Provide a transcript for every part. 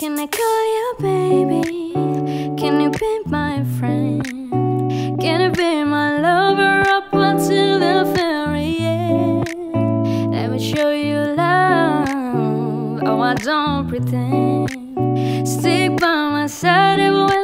Can I call you baby? Can you be my friend? Can you be my lover up until the very end? Let me show you love. Oh, I don't pretend. Stick by my side when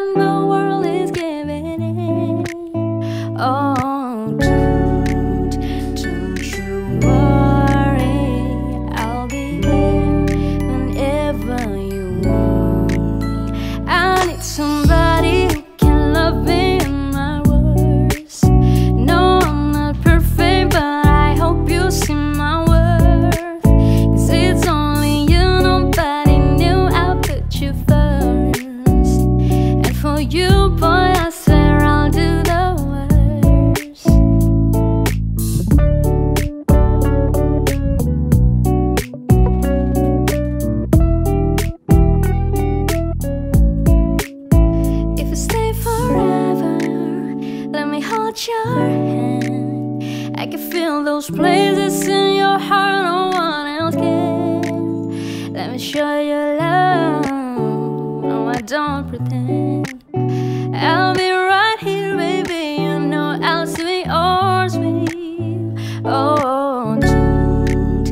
your hand. I can feel those places in your heart no one else can. Let me show you love, no I don't pretend. I'll be right here baby, you know I'll see or with Oh, don't,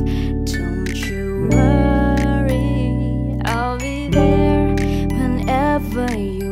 don't you worry. I'll be there whenever you